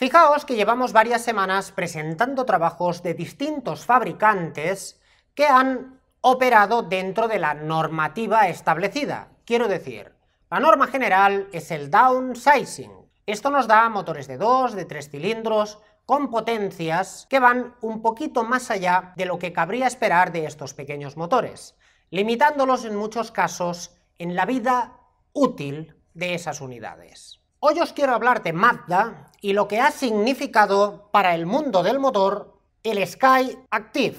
Fijaos que llevamos varias semanas presentando trabajos de distintos fabricantes que han operado dentro de la normativa establecida. Quiero decir, la norma general es el downsizing. Esto nos da motores de 2, de 3 cilindros, con potencias que van un poquito más allá de lo que cabría esperar de estos pequeños motores, limitándolos en muchos casos en la vida útil de esas unidades. Hoy os quiero hablar de Mazda y lo que ha significado para el mundo del motor el Sky Active.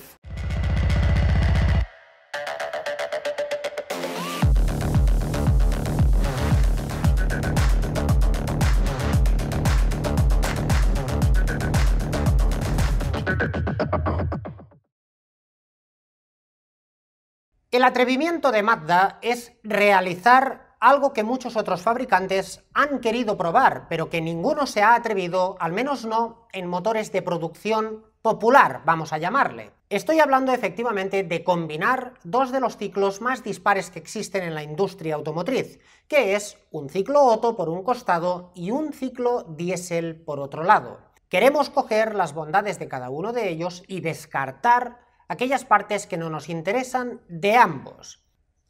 El atrevimiento de Mazda es realizar algo que muchos otros fabricantes han querido probar, pero que ninguno se ha atrevido, al menos no en motores de producción popular, vamos a llamarle. Estoy hablando efectivamente de combinar dos de los ciclos más dispares que existen en la industria automotriz, que es un ciclo Otto por un costado y un ciclo diésel por otro lado. Queremos coger las bondades de cada uno de ellos y descartar aquellas partes que no nos interesan de ambos.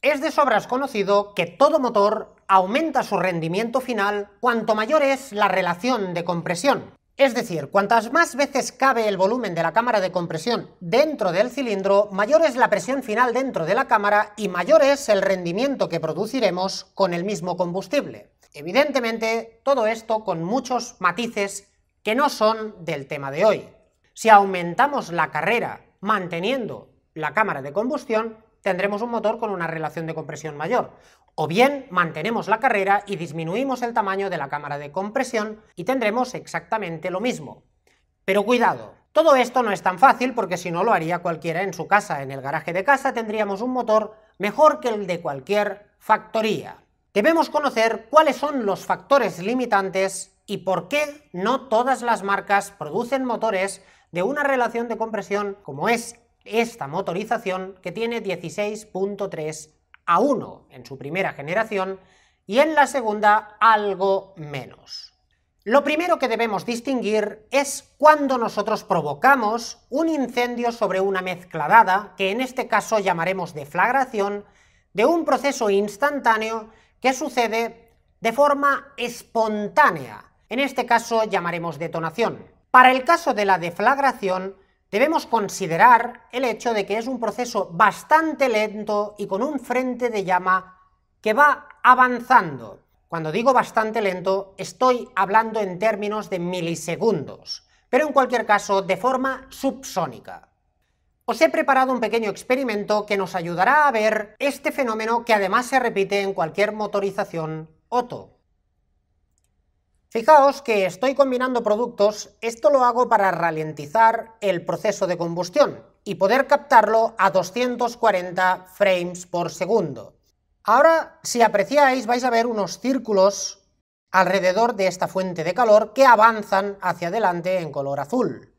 Es de sobras conocido que todo motor aumenta su rendimiento final cuanto mayor es la relación de compresión. Es decir, cuantas más veces cabe el volumen de la cámara de compresión dentro del cilindro, mayor es la presión final dentro de la cámara y mayor es el rendimiento que produciremos con el mismo combustible. Evidentemente, todo esto con muchos matices que no son del tema de hoy. Si aumentamos la carrera manteniendo la cámara de combustión, tendremos un motor con una relación de compresión mayor. O bien mantenemos la carrera y disminuimos el tamaño de la cámara de compresión y tendremos exactamente lo mismo. Pero cuidado, todo esto no es tan fácil porque si no lo haría cualquiera en su casa. En el garaje de casa tendríamos un motor mejor que el de cualquier factoría. Debemos conocer cuáles son los factores limitantes y por qué no todas las marcas producen motores de una relación de compresión como es esta motorización que tiene 16.3 a 1 en su primera generación y en la segunda algo menos. Lo primero que debemos distinguir es cuando nosotros provocamos un incendio sobre una mezcla dada, que en este caso llamaremos deflagración, de un proceso instantáneo que sucede de forma espontánea. En este caso llamaremos detonación. Para el caso de la deflagración, debemos considerar el hecho de que es un proceso bastante lento y con un frente de llama que va avanzando. Cuando digo bastante lento, estoy hablando en términos de milisegundos, pero en cualquier caso de forma subsónica. Os he preparado un pequeño experimento que nos ayudará a ver este fenómeno que además se repite en cualquier motorización Otto. Fijaos que estoy combinando productos, esto lo hago para ralentizar el proceso de combustión y poder captarlo a 240 frames por segundo. Ahora, si apreciáis, vais a ver unos círculos alrededor de esta fuente de calor que avanzan hacia adelante en color azul,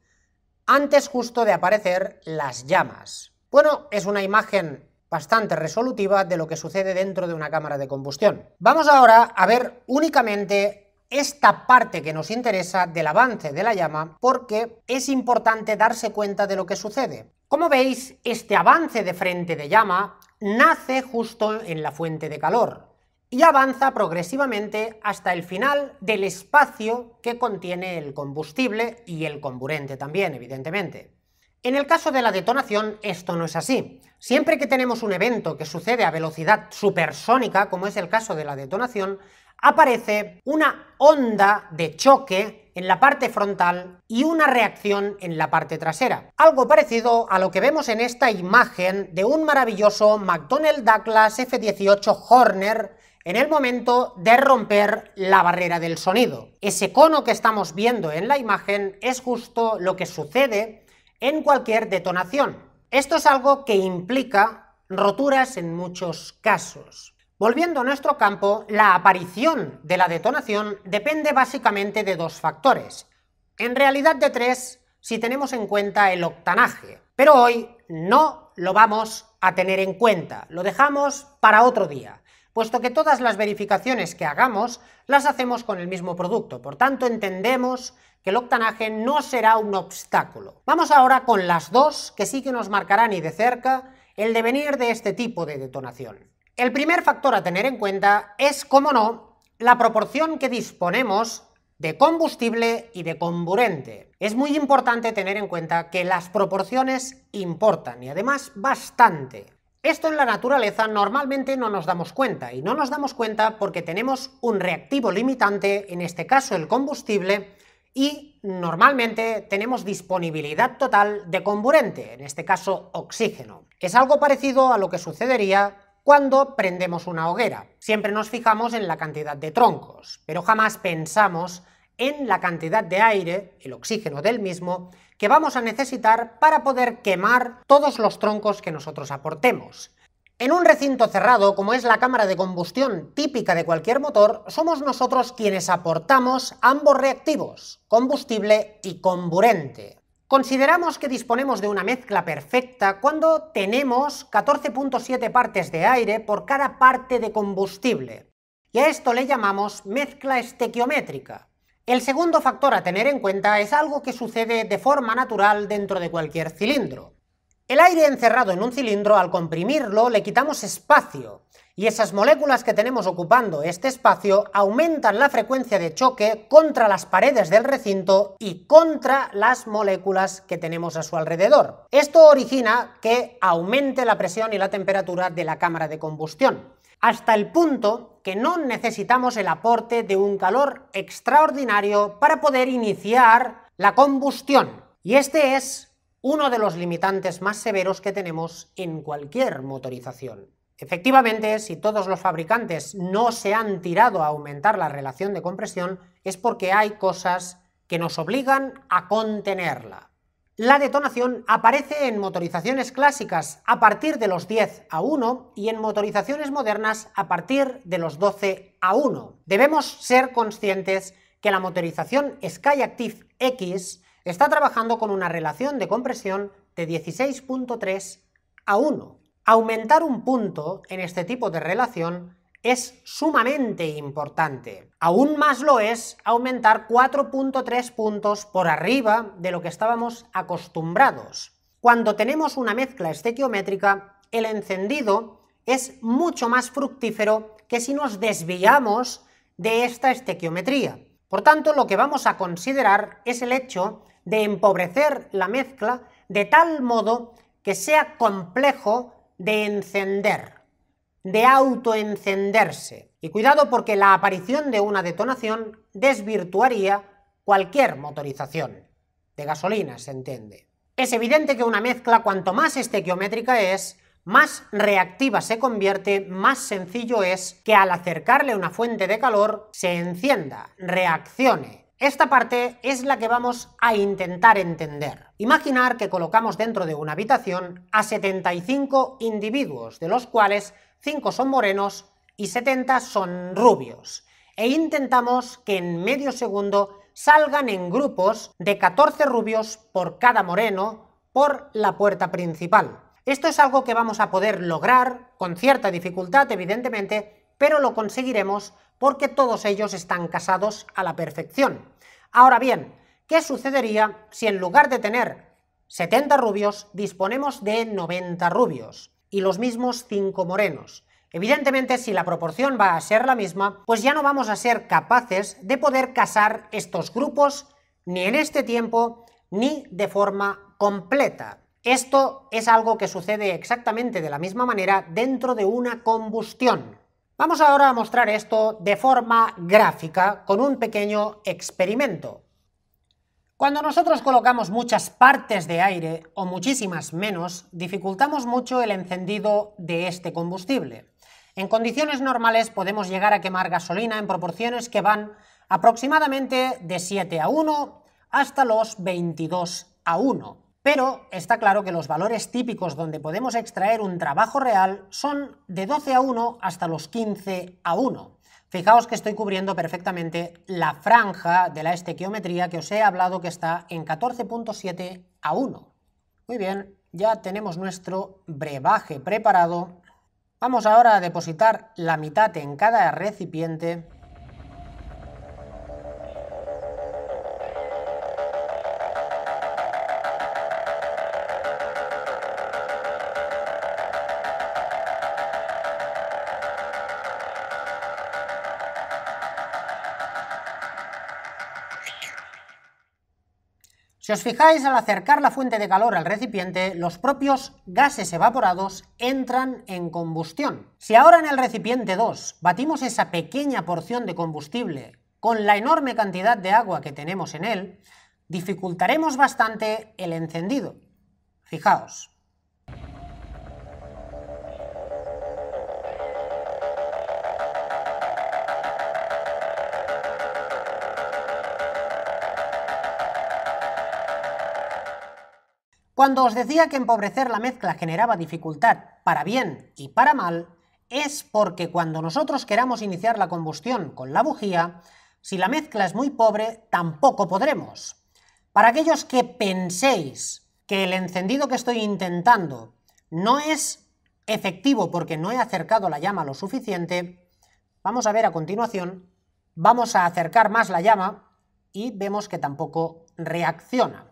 antes justo de aparecer las llamas. Bueno, es una imagen bastante resolutiva de lo que sucede dentro de una cámara de combustión. Vamos ahora a ver únicamente esta parte que nos interesa del avance de la llama porque es importante darse cuenta de lo que sucede. Como veis, este avance de frente de llama nace justo en la fuente de calor y avanza progresivamente hasta el final del espacio que contiene el combustible y el comburente también, evidentemente. En el caso de la detonación, esto no es así. Siempre que tenemos un evento que sucede a velocidad supersónica, como es el caso de la detonación, aparece una onda de choque en la parte frontal y una reacción en la parte trasera. Algo parecido a lo que vemos en esta imagen de un maravilloso McDonnell Douglas F-18 Horner en el momento de romper la barrera del sonido. Ese cono que estamos viendo en la imagen es justo lo que sucede en cualquier detonación. Esto es algo que implica roturas en muchos casos. Volviendo a nuestro campo, la aparición de la detonación depende básicamente de dos factores. En realidad de tres si tenemos en cuenta el octanaje, pero hoy no lo vamos a tener en cuenta, lo dejamos para otro día, puesto que todas las verificaciones que hagamos las hacemos con el mismo producto, por tanto entendemos que el octanaje no será un obstáculo. Vamos ahora con las dos que sí que nos marcarán y de cerca el devenir de este tipo de detonación. El primer factor a tener en cuenta es, como no, la proporción que disponemos de combustible y de comburente. Es muy importante tener en cuenta que las proporciones importan y además bastante. Esto en la naturaleza normalmente no nos damos cuenta y no nos damos cuenta porque tenemos un reactivo limitante, en este caso el combustible, y normalmente tenemos disponibilidad total de comburente, en este caso oxígeno. Es algo parecido a lo que sucedería cuando prendemos una hoguera. Siempre nos fijamos en la cantidad de troncos, pero jamás pensamos en la cantidad de aire, el oxígeno del mismo, que vamos a necesitar para poder quemar todos los troncos que nosotros aportemos. En un recinto cerrado, como es la cámara de combustión típica de cualquier motor, somos nosotros quienes aportamos ambos reactivos, combustible y comburente. Consideramos que disponemos de una mezcla perfecta cuando tenemos 14.7 partes de aire por cada parte de combustible, y a esto le llamamos mezcla estequiométrica. El segundo factor a tener en cuenta es algo que sucede de forma natural dentro de cualquier cilindro. El aire encerrado en un cilindro, al comprimirlo, le quitamos espacio, y esas moléculas que tenemos ocupando este espacio aumentan la frecuencia de choque contra las paredes del recinto y contra las moléculas que tenemos a su alrededor. Esto origina que aumente la presión y la temperatura de la cámara de combustión hasta el punto que no necesitamos el aporte de un calor extraordinario para poder iniciar la combustión. Y este es uno de los limitantes más severos que tenemos en cualquier motorización. Efectivamente, si todos los fabricantes no se han tirado a aumentar la relación de compresión, es porque hay cosas que nos obligan a contenerla. La detonación aparece en motorizaciones clásicas a partir de los 10 a 1 y en motorizaciones modernas a partir de los 12 a 1. Debemos ser conscientes que la motorización Skyactiv X está trabajando con una relación de compresión de 16.3 a 1. Aumentar un punto en este tipo de relación es sumamente importante. Aún más lo es aumentar 4.3 puntos por arriba de lo que estábamos acostumbrados. Cuando tenemos una mezcla estequiométrica, el encendido es mucho más fructífero que si nos desviamos de esta estequiometría. Por tanto, lo que vamos a considerar es el hecho de empobrecer la mezcla de tal modo que sea complejo de encender de autoencenderse. Y cuidado porque la aparición de una detonación desvirtuaría cualquier motorización. De gasolina, se entiende. Es evidente que una mezcla cuanto más estequiométrica es, más reactiva se convierte, más sencillo es que al acercarle una fuente de calor se encienda, reaccione. Esta parte es la que vamos a intentar entender. Imaginar que colocamos dentro de una habitación a 75 individuos, de los cuales 5 son morenos y 70 son rubios. E intentamos que en medio segundo salgan en grupos de 14 rubios por cada moreno por la puerta principal. Esto es algo que vamos a poder lograr, con cierta dificultad evidentemente, pero lo conseguiremos porque todos ellos están casados a la perfección. Ahora bien, ¿qué sucedería si en lugar de tener 70 rubios disponemos de 90 rubios? y los mismos cinco morenos. Evidentemente, si la proporción va a ser la misma, pues ya no vamos a ser capaces de poder casar estos grupos ni en este tiempo ni de forma completa. Esto es algo que sucede exactamente de la misma manera dentro de una combustión. Vamos ahora a mostrar esto de forma gráfica con un pequeño experimento. Cuando nosotros colocamos muchas partes de aire, o muchísimas menos, dificultamos mucho el encendido de este combustible. En condiciones normales podemos llegar a quemar gasolina en proporciones que van aproximadamente de 7 a 1 hasta los 22 a 1. Pero está claro que los valores típicos donde podemos extraer un trabajo real son de 12 a 1 hasta los 15 a 1. Fijaos que estoy cubriendo perfectamente la franja de la estequiometría que os he hablado que está en 14.7 a 1. Muy bien, ya tenemos nuestro brebaje preparado. Vamos ahora a depositar la mitad en cada recipiente. Si os fijáis, al acercar la fuente de calor al recipiente, los propios gases evaporados entran en combustión. Si ahora en el recipiente 2 batimos esa pequeña porción de combustible con la enorme cantidad de agua que tenemos en él, dificultaremos bastante el encendido. Fijaos. Cuando os decía que empobrecer la mezcla generaba dificultad para bien y para mal, es porque cuando nosotros queramos iniciar la combustión con la bujía, si la mezcla es muy pobre, tampoco podremos. Para aquellos que penséis que el encendido que estoy intentando no es efectivo porque no he acercado la llama lo suficiente, vamos a ver a continuación, vamos a acercar más la llama y vemos que tampoco reacciona.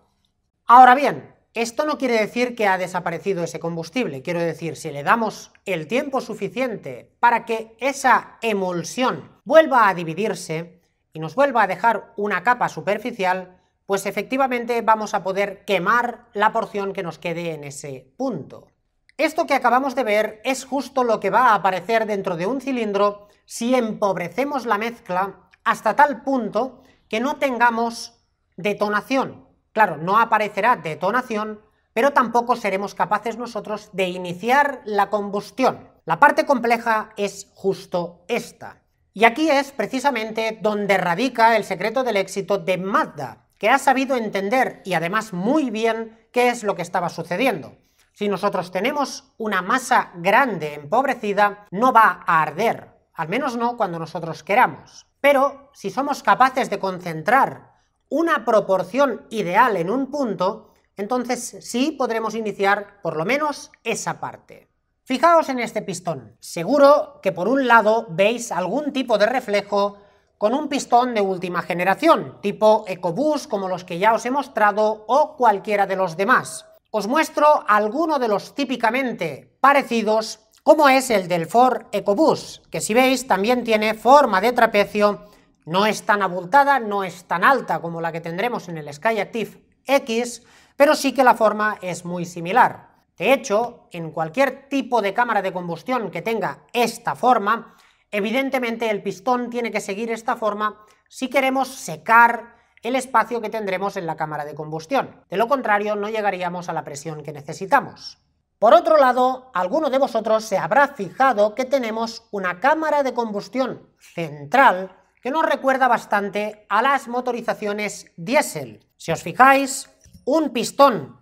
Ahora bien, esto no quiere decir que ha desaparecido ese combustible, quiero decir, si le damos el tiempo suficiente para que esa emulsión vuelva a dividirse y nos vuelva a dejar una capa superficial, pues efectivamente vamos a poder quemar la porción que nos quede en ese punto. Esto que acabamos de ver es justo lo que va a aparecer dentro de un cilindro si empobrecemos la mezcla hasta tal punto que no tengamos detonación. Claro, no aparecerá detonación, pero tampoco seremos capaces nosotros de iniciar la combustión. La parte compleja es justo esta. Y aquí es precisamente donde radica el secreto del éxito de Mazda, que ha sabido entender y además muy bien qué es lo que estaba sucediendo. Si nosotros tenemos una masa grande empobrecida, no va a arder, al menos no cuando nosotros queramos. Pero si somos capaces de concentrar una proporción ideal en un punto, entonces sí podremos iniciar por lo menos esa parte. Fijaos en este pistón. Seguro que por un lado veis algún tipo de reflejo con un pistón de última generación, tipo EcoBoost como los que ya os he mostrado o cualquiera de los demás. Os muestro alguno de los típicamente parecidos, como es el del Ford EcoBoost, que si veis también tiene forma de trapecio no es tan abultada, no es tan alta como la que tendremos en el Skyactiv X, pero sí que la forma es muy similar. De hecho, en cualquier tipo de cámara de combustión que tenga esta forma, evidentemente el pistón tiene que seguir esta forma si queremos secar el espacio que tendremos en la cámara de combustión. De lo contrario, no llegaríamos a la presión que necesitamos. Por otro lado, alguno de vosotros se habrá fijado que tenemos una cámara de combustión central que nos recuerda bastante a las motorizaciones diésel. Si os fijáis, un pistón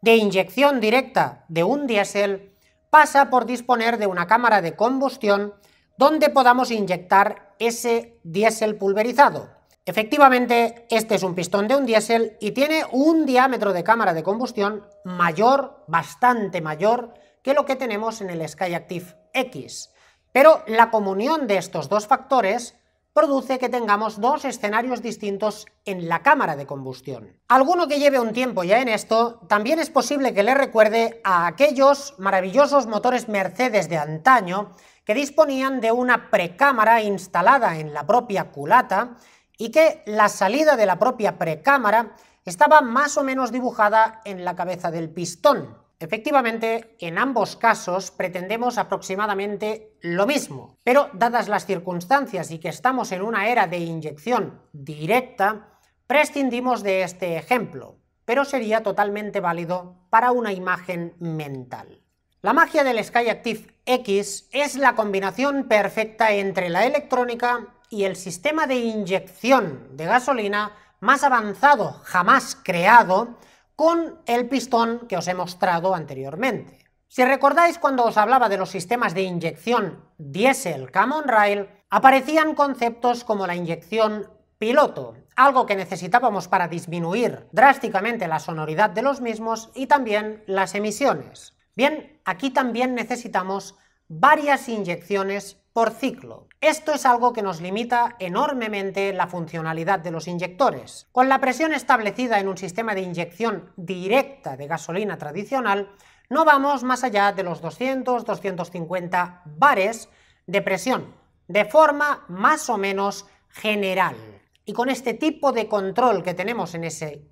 de inyección directa de un diésel pasa por disponer de una cámara de combustión donde podamos inyectar ese diésel pulverizado. Efectivamente, este es un pistón de un diésel y tiene un diámetro de cámara de combustión mayor, bastante mayor, que lo que tenemos en el Skyactiv X. Pero la comunión de estos dos factores produce que tengamos dos escenarios distintos en la cámara de combustión. Alguno que lleve un tiempo ya en esto, también es posible que le recuerde a aquellos maravillosos motores Mercedes de antaño que disponían de una precámara instalada en la propia culata y que la salida de la propia precámara estaba más o menos dibujada en la cabeza del pistón. Efectivamente, en ambos casos pretendemos aproximadamente lo mismo, pero dadas las circunstancias y que estamos en una era de inyección directa, prescindimos de este ejemplo, pero sería totalmente válido para una imagen mental. La magia del Skyactiv X es la combinación perfecta entre la electrónica y el sistema de inyección de gasolina más avanzado jamás creado con el pistón que os he mostrado anteriormente. Si recordáis cuando os hablaba de los sistemas de inyección diésel Common Rail, aparecían conceptos como la inyección piloto, algo que necesitábamos para disminuir drásticamente la sonoridad de los mismos y también las emisiones. Bien, aquí también necesitamos varias inyecciones por ciclo. Esto es algo que nos limita enormemente la funcionalidad de los inyectores. Con la presión establecida en un sistema de inyección directa de gasolina tradicional, no vamos más allá de los 200-250 bares de presión, de forma más o menos general. Y con este tipo de control que tenemos en ese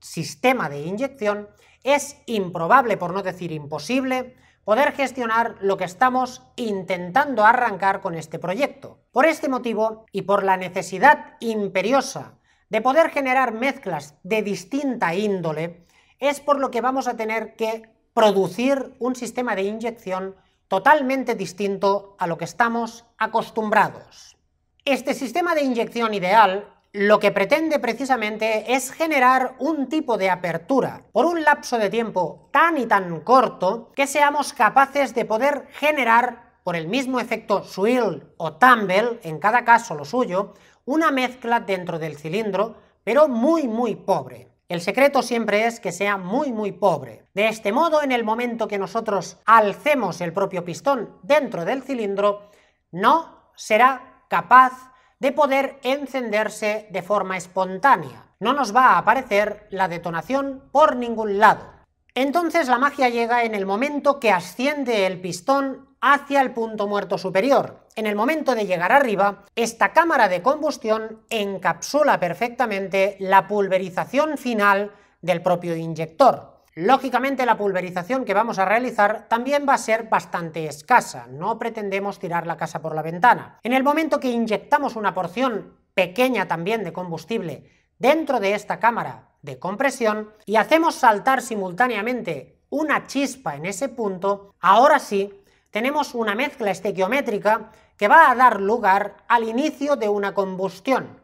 sistema de inyección, es improbable, por no decir imposible, poder gestionar lo que estamos intentando arrancar con este proyecto. Por este motivo y por la necesidad imperiosa de poder generar mezclas de distinta índole, es por lo que vamos a tener que producir un sistema de inyección totalmente distinto a lo que estamos acostumbrados. Este sistema de inyección ideal lo que pretende precisamente es generar un tipo de apertura por un lapso de tiempo tan y tan corto que seamos capaces de poder generar, por el mismo efecto swirl o tumble, en cada caso lo suyo, una mezcla dentro del cilindro, pero muy muy pobre. El secreto siempre es que sea muy muy pobre. De este modo, en el momento que nosotros alcemos el propio pistón dentro del cilindro, no será capaz de poder encenderse de forma espontánea. No nos va a aparecer la detonación por ningún lado. Entonces la magia llega en el momento que asciende el pistón hacia el punto muerto superior. En el momento de llegar arriba, esta cámara de combustión encapsula perfectamente la pulverización final del propio inyector. Lógicamente la pulverización que vamos a realizar también va a ser bastante escasa, no pretendemos tirar la casa por la ventana. En el momento que inyectamos una porción pequeña también de combustible dentro de esta cámara de compresión y hacemos saltar simultáneamente una chispa en ese punto, ahora sí tenemos una mezcla estequiométrica que va a dar lugar al inicio de una combustión.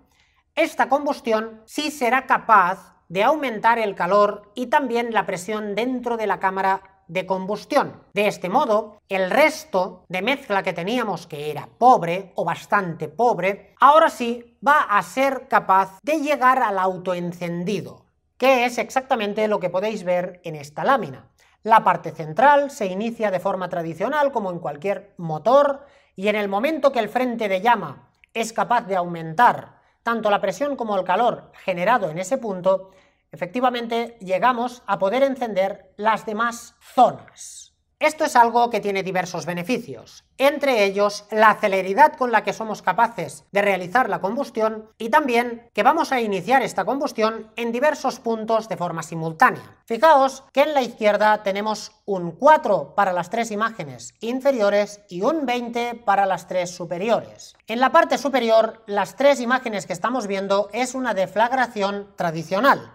Esta combustión sí será capaz de aumentar el calor y también la presión dentro de la cámara de combustión. De este modo, el resto de mezcla que teníamos, que era pobre o bastante pobre, ahora sí va a ser capaz de llegar al autoencendido, que es exactamente lo que podéis ver en esta lámina. La parte central se inicia de forma tradicional como en cualquier motor y en el momento que el frente de llama es capaz de aumentar tanto la presión como el calor generado en ese punto, efectivamente llegamos a poder encender las demás zonas. Esto es algo que tiene diversos beneficios, entre ellos la celeridad con la que somos capaces de realizar la combustión y también que vamos a iniciar esta combustión en diversos puntos de forma simultánea. Fijaos que en la izquierda tenemos un 4 para las tres imágenes inferiores y un 20 para las tres superiores. En la parte superior, las tres imágenes que estamos viendo es una deflagración tradicional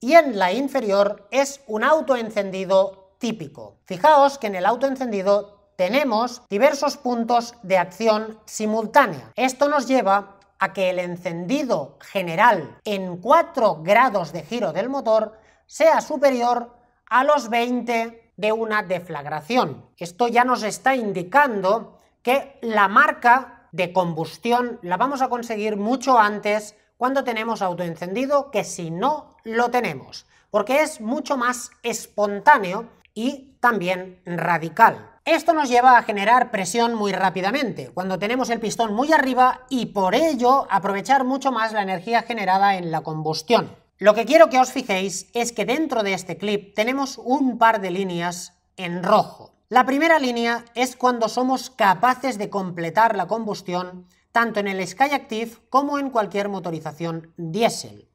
y en la inferior es un autoencendido típico. Fijaos que en el auto encendido tenemos diversos puntos de acción simultánea. Esto nos lleva a que el encendido general en 4 grados de giro del motor sea superior a los 20 de una deflagración. Esto ya nos está indicando que la marca de combustión la vamos a conseguir mucho antes cuando tenemos autoencendido que si no lo tenemos, porque es mucho más espontáneo y también radical. Esto nos lleva a generar presión muy rápidamente, cuando tenemos el pistón muy arriba y por ello aprovechar mucho más la energía generada en la combustión. Lo que quiero que os fijéis es que dentro de este clip tenemos un par de líneas en rojo. La primera línea es cuando somos capaces de completar la combustión tanto en el Skyactiv como en cualquier motorización diésel.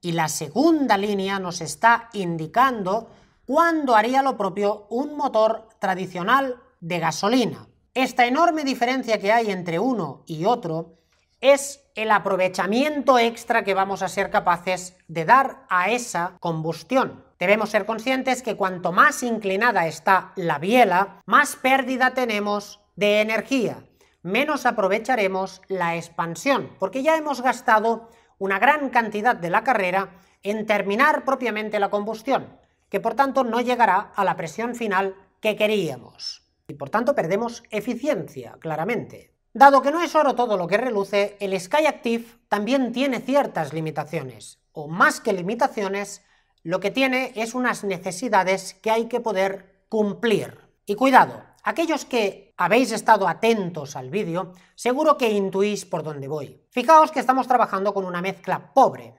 Y la segunda línea nos está indicando cuando haría lo propio un motor tradicional de gasolina. Esta enorme diferencia que hay entre uno y otro es el aprovechamiento extra que vamos a ser capaces de dar a esa combustión. Debemos ser conscientes que cuanto más inclinada está la biela, más pérdida tenemos de energía, menos aprovecharemos la expansión, porque ya hemos gastado una gran cantidad de la carrera en terminar propiamente la combustión que por tanto no llegará a la presión final que queríamos. Y por tanto perdemos eficiencia, claramente. Dado que no es oro todo lo que reluce, el Skyactiv también tiene ciertas limitaciones, o más que limitaciones, lo que tiene es unas necesidades que hay que poder cumplir. Y cuidado, aquellos que habéis estado atentos al vídeo, seguro que intuís por dónde voy. Fijaos que estamos trabajando con una mezcla pobre,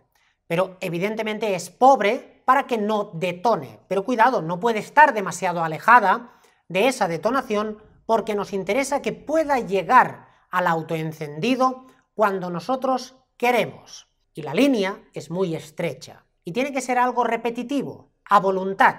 pero evidentemente es pobre para que no detone. Pero cuidado, no puede estar demasiado alejada de esa detonación porque nos interesa que pueda llegar al autoencendido cuando nosotros queremos. Y la línea es muy estrecha. y tiene que ser algo repetitivo, a voluntad,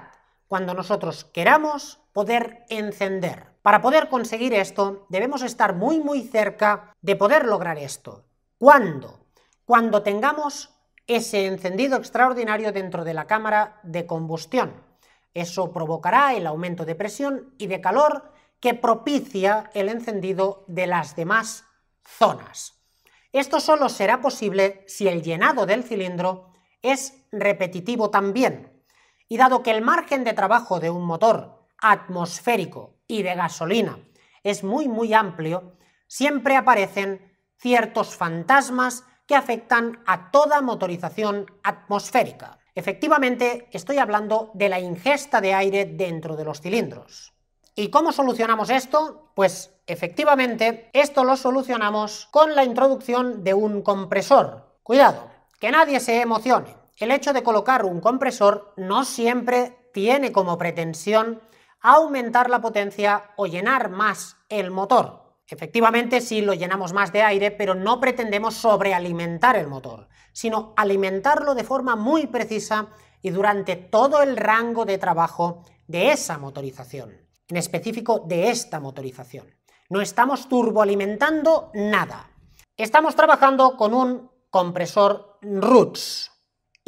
cuando nosotros queramos poder encender. Para poder conseguir esto, debemos estar muy muy cerca de poder lograr esto. ¿Cuándo? Cuando tengamos ese encendido extraordinario dentro de la cámara de combustión. Eso provocará el aumento de presión y de calor que propicia el encendido de las demás zonas. Esto solo será posible si el llenado del cilindro es repetitivo también. Y dado que el margen de trabajo de un motor atmosférico y de gasolina es muy muy amplio, siempre aparecen ciertos fantasmas que afectan a toda motorización atmosférica. Efectivamente, estoy hablando de la ingesta de aire dentro de los cilindros. ¿Y cómo solucionamos esto? Pues efectivamente, esto lo solucionamos con la introducción de un compresor. Cuidado, que nadie se emocione. El hecho de colocar un compresor no siempre tiene como pretensión aumentar la potencia o llenar más el motor. Efectivamente, sí lo llenamos más de aire, pero no pretendemos sobrealimentar el motor, sino alimentarlo de forma muy precisa y durante todo el rango de trabajo de esa motorización, en específico de esta motorización. No estamos turboalimentando nada. Estamos trabajando con un compresor Roots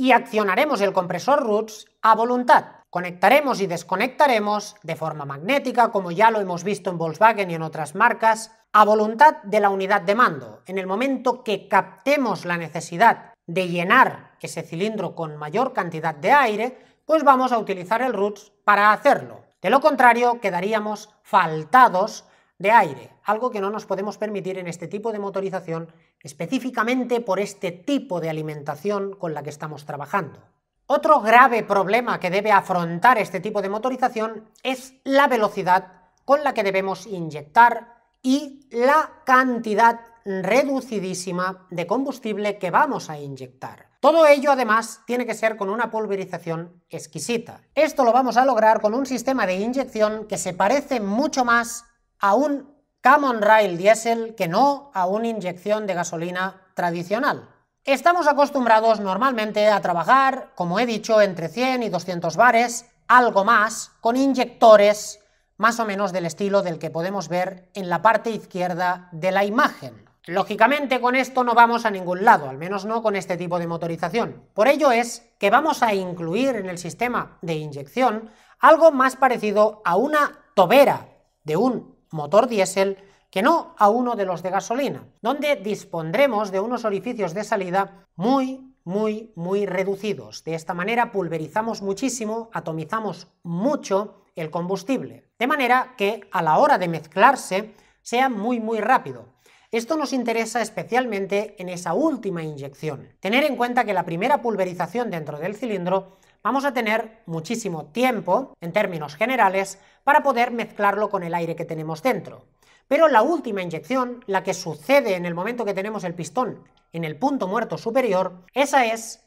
y accionaremos el compresor Roots a voluntad. Conectaremos y desconectaremos de forma magnética, como ya lo hemos visto en Volkswagen y en otras marcas, a voluntad de la unidad de mando. En el momento que captemos la necesidad de llenar ese cilindro con mayor cantidad de aire, pues vamos a utilizar el roots para hacerlo. De lo contrario, quedaríamos faltados de aire, algo que no nos podemos permitir en este tipo de motorización, específicamente por este tipo de alimentación con la que estamos trabajando. Otro grave problema que debe afrontar este tipo de motorización es la velocidad con la que debemos inyectar y la cantidad reducidísima de combustible que vamos a inyectar. Todo ello además tiene que ser con una pulverización exquisita. Esto lo vamos a lograr con un sistema de inyección que se parece mucho más a un Common Rail Diesel que no a una inyección de gasolina tradicional. Estamos acostumbrados normalmente a trabajar, como he dicho, entre 100 y 200 bares, algo más, con inyectores más o menos del estilo del que podemos ver en la parte izquierda de la imagen. Lógicamente con esto no vamos a ningún lado, al menos no con este tipo de motorización. Por ello es que vamos a incluir en el sistema de inyección algo más parecido a una tobera de un motor diésel que no a uno de los de gasolina, donde dispondremos de unos orificios de salida muy, muy, muy reducidos. De esta manera pulverizamos muchísimo, atomizamos mucho el combustible, de manera que a la hora de mezclarse sea muy, muy rápido. Esto nos interesa especialmente en esa última inyección. Tener en cuenta que la primera pulverización dentro del cilindro vamos a tener muchísimo tiempo, en términos generales, para poder mezclarlo con el aire que tenemos dentro. Pero la última inyección, la que sucede en el momento que tenemos el pistón en el punto muerto superior, esa es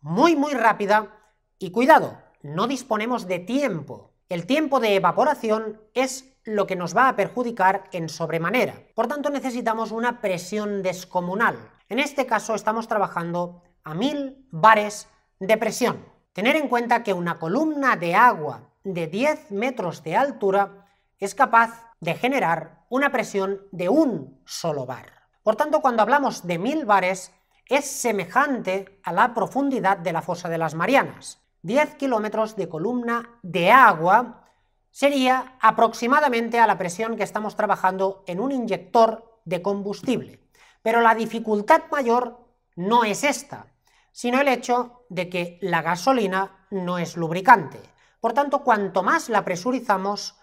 muy muy rápida y cuidado, no disponemos de tiempo. El tiempo de evaporación es lo que nos va a perjudicar en sobremanera. Por tanto, necesitamos una presión descomunal. En este caso estamos trabajando a mil bares de presión. Tener en cuenta que una columna de agua de 10 metros de altura es capaz de generar una presión de un solo bar. Por tanto, cuando hablamos de mil bares, es semejante a la profundidad de la fosa de las Marianas. 10 kilómetros de columna de agua sería aproximadamente a la presión que estamos trabajando en un inyector de combustible. Pero la dificultad mayor no es esta, sino el hecho de que la gasolina no es lubricante. Por tanto, cuanto más la presurizamos,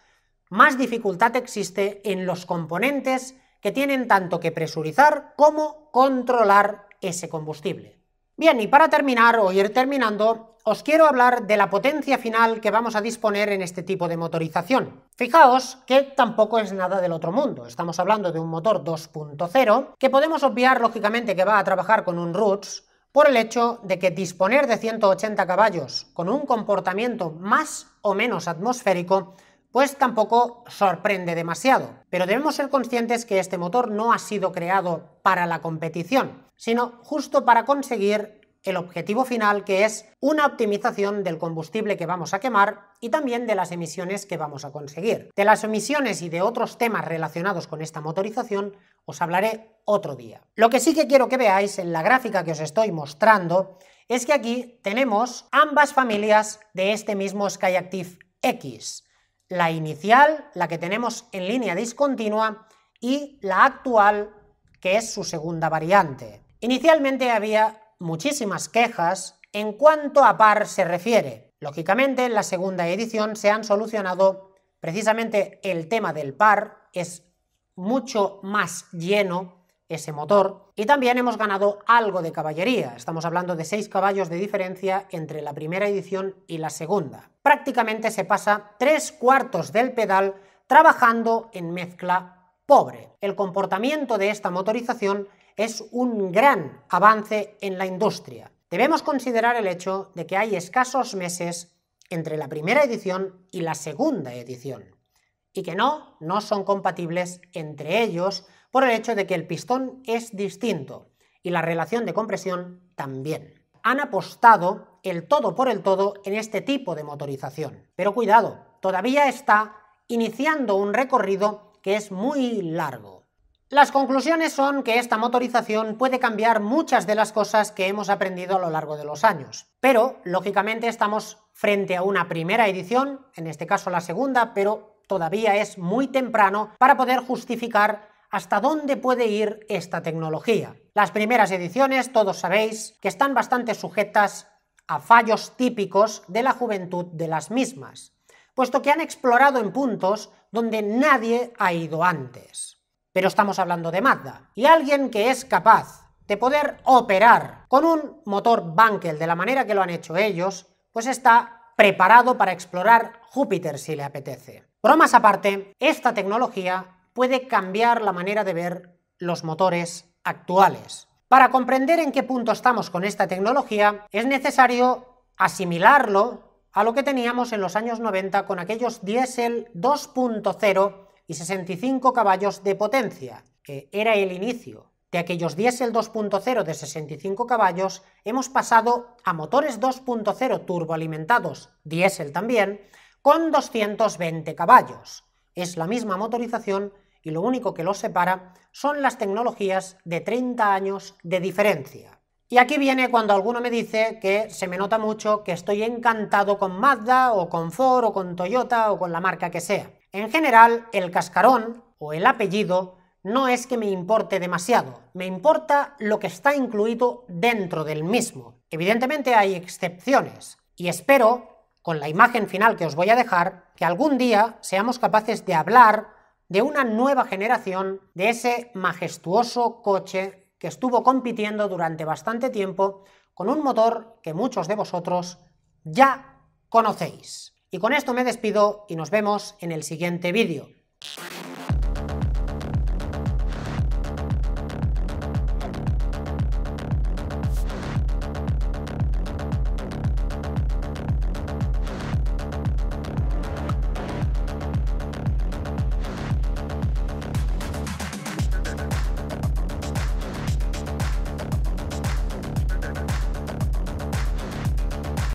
más dificultad existe en los componentes que tienen tanto que presurizar como controlar ese combustible. Bien, y para terminar o ir terminando, os quiero hablar de la potencia final que vamos a disponer en este tipo de motorización. Fijaos que tampoco es nada del otro mundo, estamos hablando de un motor 2.0 que podemos obviar lógicamente que va a trabajar con un Roots por el hecho de que disponer de 180 caballos con un comportamiento más o menos atmosférico pues tampoco sorprende demasiado. Pero debemos ser conscientes que este motor no ha sido creado para la competición, sino justo para conseguir el objetivo final que es una optimización del combustible que vamos a quemar y también de las emisiones que vamos a conseguir. De las emisiones y de otros temas relacionados con esta motorización os hablaré otro día. Lo que sí que quiero que veáis en la gráfica que os estoy mostrando es que aquí tenemos ambas familias de este mismo Skyactiv X. La inicial, la que tenemos en línea discontinua, y la actual, que es su segunda variante. Inicialmente había muchísimas quejas en cuanto a par se refiere. Lógicamente, en la segunda edición se han solucionado precisamente el tema del par, es mucho más lleno ese motor y también hemos ganado algo de caballería. Estamos hablando de 6 caballos de diferencia entre la primera edición y la segunda. Prácticamente se pasa tres cuartos del pedal trabajando en mezcla pobre. El comportamiento de esta motorización es un gran avance en la industria. Debemos considerar el hecho de que hay escasos meses entre la primera edición y la segunda edición, y que no, no son compatibles entre ellos por el hecho de que el pistón es distinto y la relación de compresión también. Han apostado el todo por el todo en este tipo de motorización. Pero cuidado, todavía está iniciando un recorrido que es muy largo. Las conclusiones son que esta motorización puede cambiar muchas de las cosas que hemos aprendido a lo largo de los años, pero lógicamente estamos frente a una primera edición, en este caso la segunda, pero todavía es muy temprano para poder justificar hasta dónde puede ir esta tecnología. Las primeras ediciones, todos sabéis, que están bastante sujetas a fallos típicos de la juventud de las mismas, puesto que han explorado en puntos donde nadie ha ido antes. Pero estamos hablando de Mazda, y alguien que es capaz de poder operar con un motor Bankel de la manera que lo han hecho ellos, pues está preparado para explorar Júpiter si le apetece. Bromas aparte, esta tecnología puede cambiar la manera de ver los motores actuales. Para comprender en qué punto estamos con esta tecnología, es necesario asimilarlo a lo que teníamos en los años 90 con aquellos diésel 2.0 y 65 caballos de potencia, que era el inicio. De aquellos diésel 2.0 de 65 caballos hemos pasado a motores 2.0 turboalimentados, diésel también, con 220 caballos. Es la misma motorización y lo único que los separa son las tecnologías de 30 años de diferencia. Y aquí viene cuando alguno me dice que se me nota mucho que estoy encantado con Mazda o con Ford o con Toyota o con la marca que sea. En general, el cascarón o el apellido no es que me importe demasiado, me importa lo que está incluido dentro del mismo. Evidentemente hay excepciones, y espero, con la imagen final que os voy a dejar, que algún día seamos capaces de hablar de una nueva generación de ese majestuoso coche que estuvo compitiendo durante bastante tiempo con un motor que muchos de vosotros ya conocéis. Y con esto me despido y nos vemos en el siguiente vídeo.